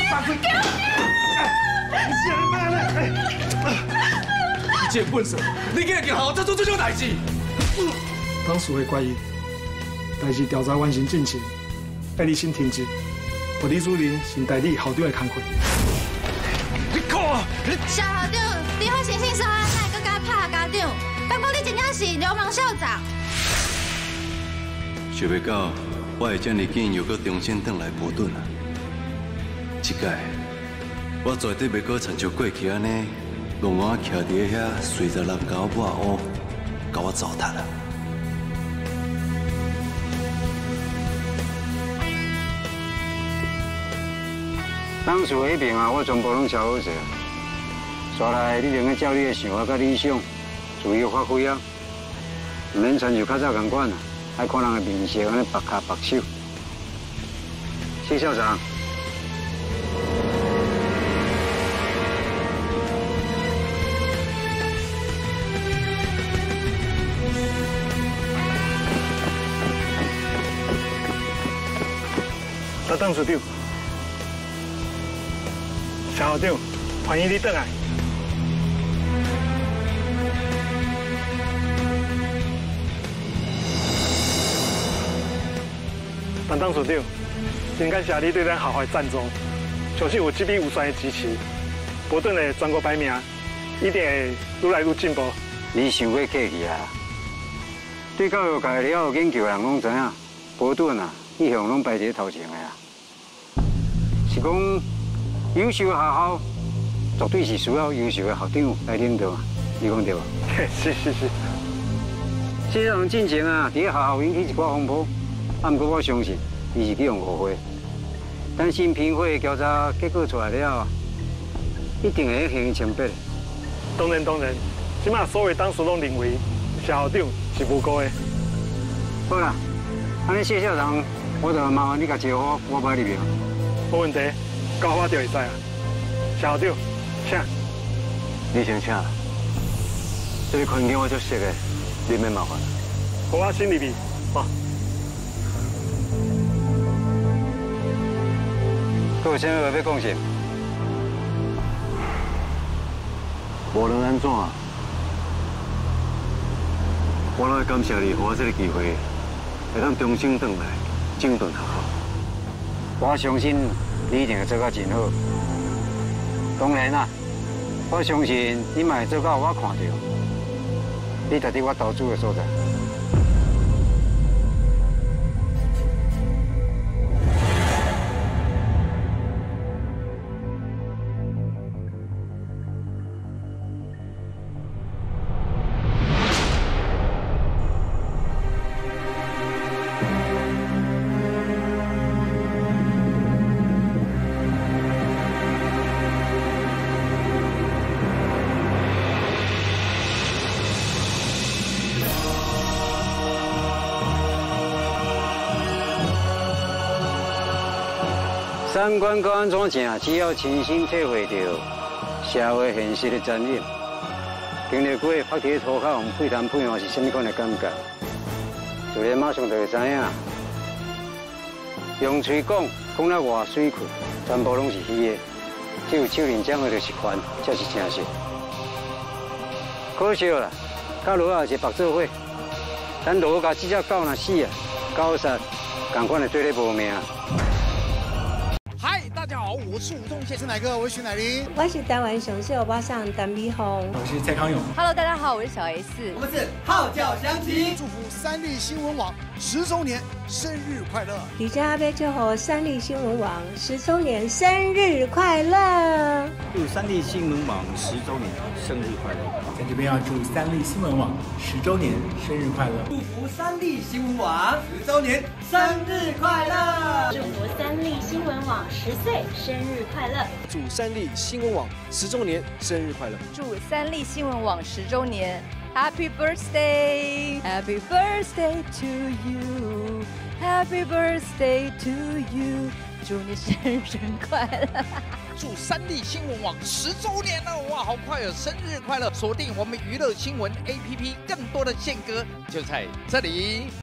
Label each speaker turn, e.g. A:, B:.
A: 你慢点好不？你赶快就把鬼！你。这笨蛇，你竟然叫好再做这种代志！当初的怪异，但是调查完成进前，爱你先停止，我李主任先代理校长的工作。你看啊！
B: 肖校长，你好写信说啊，哪个敢拍家长？刚刚你真正是流氓校长。
C: 想不到我会这么紧又搁重新回来波顿啊！这届我绝对袂搁亲像过去安尼，让我徛伫遐随着人搞我哦，搞我糟蹋了。
D: 当初迄边啊，我全部拢瞧好势。刷来，你应该照你的想法甲理想，自由发挥啊！唔免亲像较早咁款啊，爱看人的面色，安尼白卡白手。谢校长。
A: 那邓处长，肖校长，欢迎你回来。但邓处长，真感谢你对咱校校的赞助，相信有这笔有算的支持，波顿的全国排名一定会愈来愈进步。
D: 你想过客气啊？对教育界了有研究的人拢知影，波顿啊，一向拢排在头前的啊。是讲优秀的学校，绝对是需要优秀的校长来领导，你讲对吧？
A: 是是是。
D: 这场进程啊，伫学校引起一寡风波，啊，不过我相信，伊是去用误会。等新评会调查结果出来了，一定会还清白。
A: 当然当然，起码所有当时拢认为谢校长是无辜的。
D: 好啦，安尼谢校长，我就麻烦你甲招呼我摆入面。
A: 没问题，交我就会使啊。谢校长，请。
C: 你先请。这个环境我足熟的，你免麻烦。
A: 好我先入去，好。
D: 各有啥物话要讲先？
C: 无论安怎，我来感谢你，给我这个机会，会当重新回来整顿学校。
D: 我相信你一定会做到真好。当然啦，我相信你嘛会做到我看到，你就伫我投资的所在。三观高安怎正？只要亲身体会到社会现实的残忍，经历过拍铁涂骹用配谈配话是什么款的感觉，自然马上就会知影。用嘴讲，讲了外水去，全部拢是虚的。只有手里掌握的是权，才是真实。可惜啦，到罗也是白做伙，咱罗家这只狗若死啊，狗杀，赶快来做咧无命。
E: 嗨，大家好，我是吴宗宪，
F: 是哪个？我是徐乃麟，
G: 我是台湾雄狮欧巴桑陈美红，
A: 我是蔡康永。
H: Hello，大家好，我是小 S。
F: 我们是号角响起，祝福三立新闻网十周年生日快乐！
G: 李佳贝祝贺三立新闻网十周年生日快乐！
I: 祝三立新闻网十周年生日快乐！
J: 在这边要祝三立新闻网十周年生日快乐！
F: 祝福三立新闻网十周年生日快乐！
K: 祝福三立新闻网十岁生日快乐！
L: 祝三立新闻网十周年生日快乐！
H: 祝三立新闻网十周年 Happy birthday! Happy birthday to you! Happy birthday to you! 祝你生日快乐！
E: 祝三立新闻网十周年了，哇，好快哦！生日快乐！锁定我们娱乐新闻 APP，更多的宪歌就在这里。